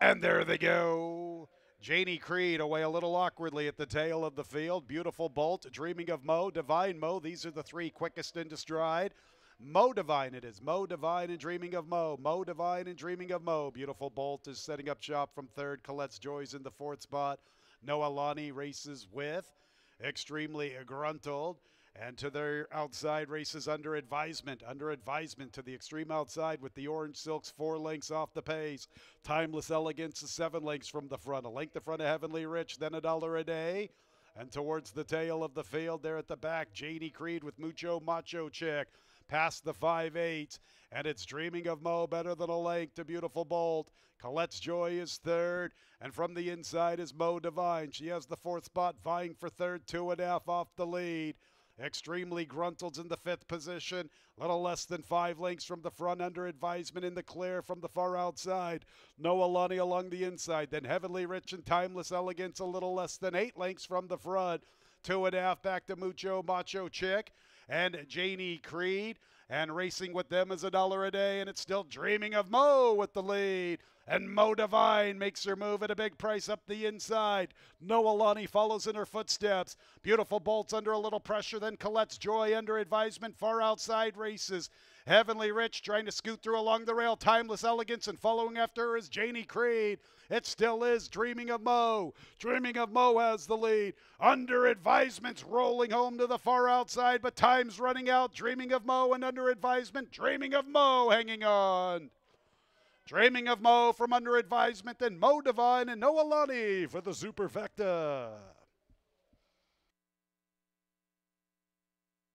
And there they go. Janie Creed away a little awkwardly at the tail of the field. Beautiful Bolt, Dreaming of Mo, Divine Mo. These are the three quickest into stride. Mo Divine it is. Mo Divine and Dreaming of Mo. Mo Divine and Dreaming of Mo. Beautiful Bolt is setting up shop from third. Colette's Joy's in the fourth spot. Noah Lonnie races with Extremely Gruntled. And to their outside races under advisement. Under advisement to the extreme outside with the Orange Silks four lengths off the pace. Timeless Elegance is seven lengths from the front. A length the front of Heavenly Rich, then a dollar a day. And towards the tail of the field there at the back, Janie Creed with Mucho Macho Chick past the five eight, and it's Dreaming of Mo better than a length to Beautiful Bolt. Colette's Joy is third, and from the inside is Mo Divine. She has the fourth spot, vying for third, two and a half off the lead. Extremely Gruntled's in the fifth position, A little less than five lengths from the front under advisement in the clear from the far outside. Noah Lonnie along the inside, then Heavenly Rich and Timeless Elegance a little less than eight lengths from the front. Two and a half back to Mucho Macho Chick and Janie Creed. And racing with them is a dollar a day, and it's still dreaming of Mo with the lead. And Mo Divine makes her move at a big price up the inside. Noah Lonnie follows in her footsteps. Beautiful bolts under a little pressure. Then Colette's Joy under advisement. Far outside races. Heavenly Rich trying to scoot through along the rail. Timeless Elegance and following after her is Janie Creed. It still is Dreaming of Mo. Dreaming of Mo has the lead. Under advisements rolling home to the far outside, but time's running out. Dreaming of Mo and under advisement. Dreaming of Mo hanging on. Dreaming of Mo from under advisement, and Mo Divine and Noah Lonnie for the Superfecta.